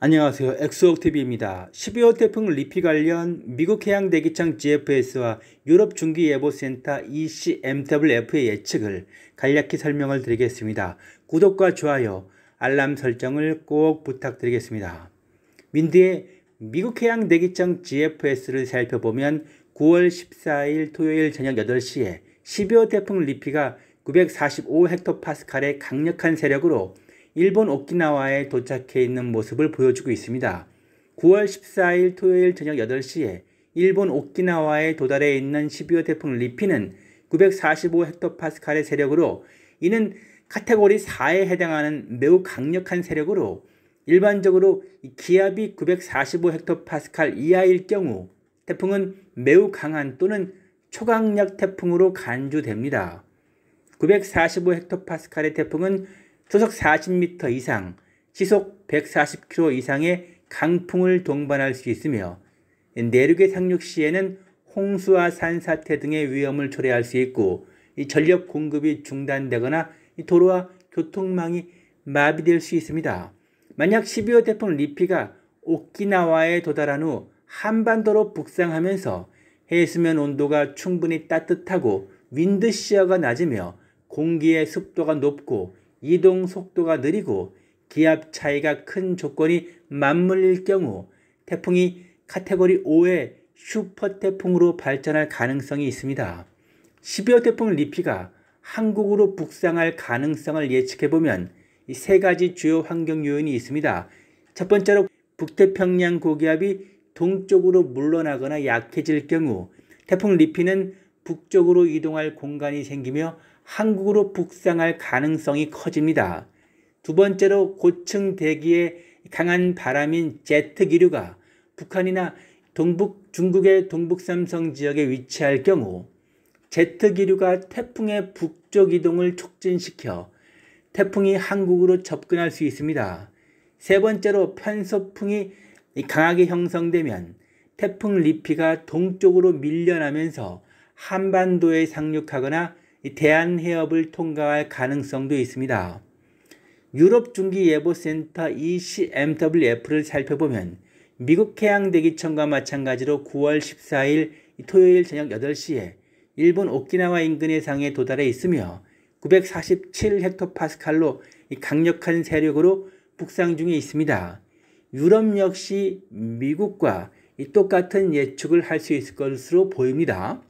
안녕하세요. 엑소옥TV입니다. 12호 태풍 리피 관련 미국 해양대기청 GFS와 유럽 중기예보센터 ECMWF의 예측을 간략히 설명을 드리겠습니다. 구독과 좋아요, 알람 설정을 꼭 부탁드리겠습니다. 민드의 미국 해양대기청 GFS를 살펴보면 9월 14일 토요일 저녁 8시에 12호 태풍 리피가 945헥토파스칼의 강력한 세력으로 일본 오키나와에 도착해 있는 모습을 보여주고 있습니다. 9월 14일 토요일 저녁 8시에 일본 오키나와에 도달해 있는 12호 태풍 리피는 945헥토파스칼의 세력으로 이는 카테고리 4에 해당하는 매우 강력한 세력으로 일반적으로 기압이 945헥토파스칼 이하일 경우 태풍은 매우 강한 또는 초강력 태풍으로 간주됩니다. 945헥토파스칼의 태풍은 초속 40m 이상, 시속 140km 이상의 강풍을 동반할 수 있으며 내륙에 상륙 시에는 홍수와 산사태 등의 위험을 초래할 수 있고 전력 공급이 중단되거나 도로와 교통망이 마비될 수 있습니다. 만약 12호 태풍 리피가 오키나와에 도달한 후 한반도로 북상하면서 해수면 온도가 충분히 따뜻하고 wind shear가 낮으며 공기의 습도가 높고 이동 속도가 느리고 기압 차이가 큰 조건이 맞물릴 경우 태풍이 카테고리 5의 슈퍼 태풍으로 발전할 가능성이 있습니다. 12호 태풍 리피가 한국으로 북상할 가능성을 예측해보면 이 세 가지 주요 환경 요인이 있습니다. 첫 번째로 북태평양 고기압이 동쪽으로 물러나거나 약해질 경우 태풍 리피는 북쪽으로 이동할 공간이 생기며 한국으로 북상할 가능성이 커집니다. 두 번째로 고층 대기에 강한 바람인 제트 기류가 북한이나 동북 중국의 동북삼성 지역에 위치할 경우 제트 기류가 태풍의 북쪽 이동을 촉진시켜 태풍이 한국으로 접근할 수 있습니다. 세 번째로 편서풍이 강하게 형성되면 태풍 리피가 동쪽으로 밀려나면서 한반도에 상륙하거나 대한해협을 통과할 가능성도 있습니다. 유럽 중기 예보센터 ECMWF를 살펴보면 미국 해양대기청과 마찬가지로 9월 14일 토요일 저녁 8시에 일본 오키나와 인근의 상에 도달해 있으며 947헥토파스칼로 강력한 세력으로 북상 중에 있습니다. 유럽 역시 미국과 똑같은 예측을 할 수 있을 것으로 보입니다.